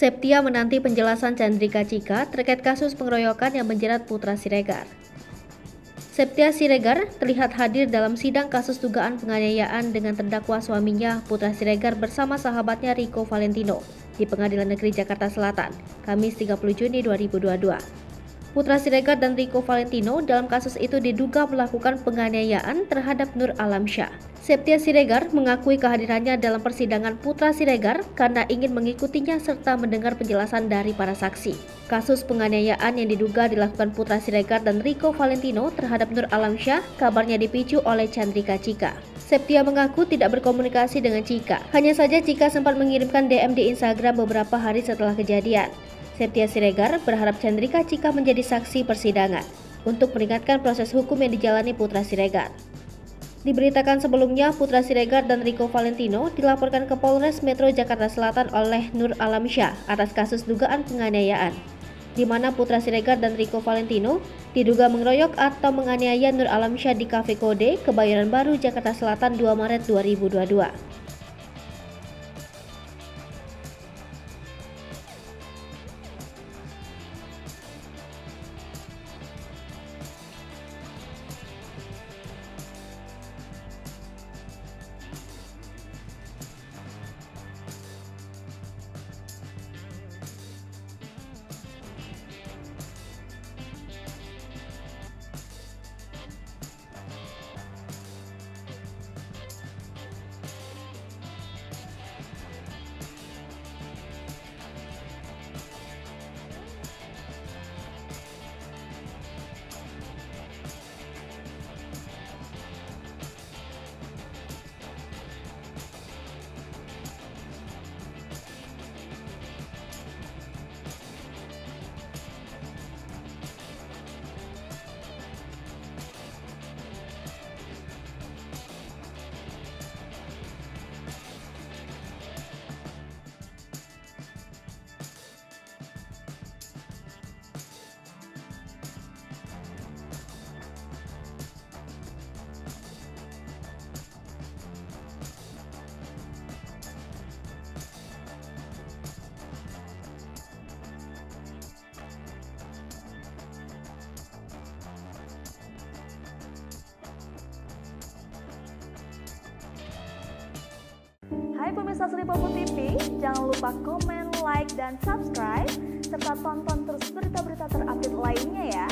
Septia menanti penjelasan Chandrika Cika terkait kasus pengeroyokan yang menjerat Putra Siregar. Septia Siregar terlihat hadir dalam sidang kasus dugaan penganiayaan dengan terdakwa suaminya Putra Siregar bersama sahabatnya Rico Valentino di Pengadilan Negeri Jakarta Selatan, Kamis 30 Juni 2022. Putra Siregar dan Rico Valentino dalam kasus itu diduga melakukan penganiayaan terhadap Nur Alamsyah. Septia Siregar mengakui kehadirannya dalam persidangan Putra Siregar karena ingin mengikutinya serta mendengar penjelasan dari para saksi. Kasus penganiayaan yang diduga dilakukan Putra Siregar dan Rico Valentino terhadap Nur Alamsyah kabarnya dipicu oleh Chandrika Cika. Septia mengaku tidak berkomunikasi dengan Cika. Hanya saja Cika sempat mengirimkan DM di Instagram beberapa hari setelah kejadian. Septia Siregar berharap Chandrika Cika menjadi saksi persidangan untuk meningkatkan proses hukum yang dijalani Putra Siregar. Diberitakan sebelumnya, Putra Siregar dan Rico Valentino dilaporkan ke Polres Metro Jakarta Selatan oleh Nur Alamsyah atas kasus dugaan penganiayaan, di mana Putra Siregar dan Rico Valentino diduga mengeroyok atau menganiaya Nur Alamsyah di Cafe Kode, Kebayoran Baru, Jakarta Selatan 2 Maret 2022. Hai pemirsa Sri Popo TV, jangan lupa komen, like, dan subscribe, serta tonton terus berita-berita terupdate lainnya ya.